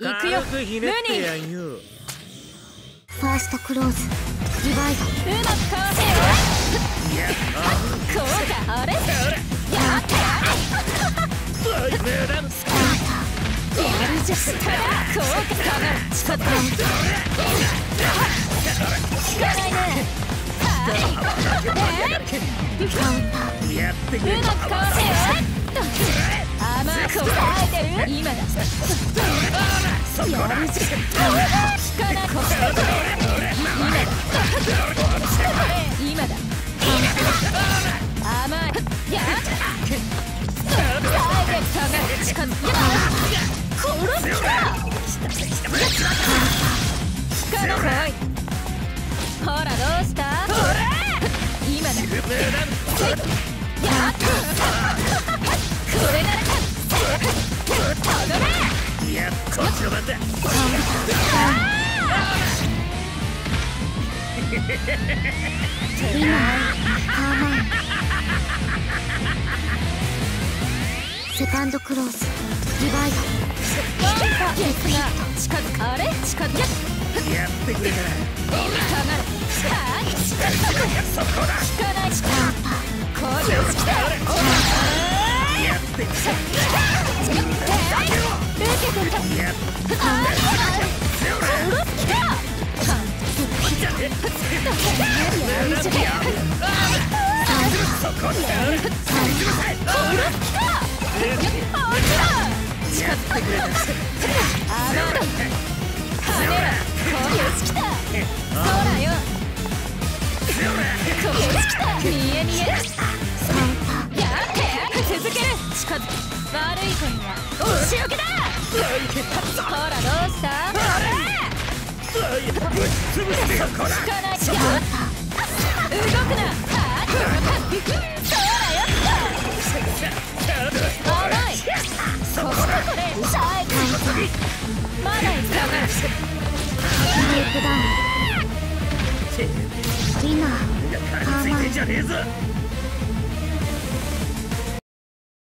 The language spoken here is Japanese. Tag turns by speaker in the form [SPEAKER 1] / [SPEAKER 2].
[SPEAKER 1] 行くよ。ムーニ。ー
[SPEAKER 2] ファーストクローズ。リバイド
[SPEAKER 1] うまくか。わせよ効果あれやってやるじゃした。ら効果下がる近づく効かないね
[SPEAKER 2] カウンター
[SPEAKER 1] うまくかわせよ甘く抑えてる今だ。やるじゃ効かないこ今だ甘いやダイレクトが近づく殺すか力来いほらどうした
[SPEAKER 2] セカンドクローズリバイド
[SPEAKER 1] 近づくあれ近づ
[SPEAKER 3] やってくれたら
[SPEAKER 1] 下がる
[SPEAKER 3] そこだ
[SPEAKER 1] 効かない力
[SPEAKER 2] カウンター
[SPEAKER 1] 攻撃して
[SPEAKER 3] やってくれ
[SPEAKER 1] 受けてた
[SPEAKER 3] や
[SPEAKER 1] あ殺るじゃん
[SPEAKER 3] そこだ
[SPEAKER 1] 殺す気かあっ
[SPEAKER 3] やってくれ。た
[SPEAKER 1] あの跳ねろ攻撃きたそらよ攻撃きた見え見え
[SPEAKER 2] カウンター
[SPEAKER 1] やった
[SPEAKER 3] ぶしてこらじゃねえぞ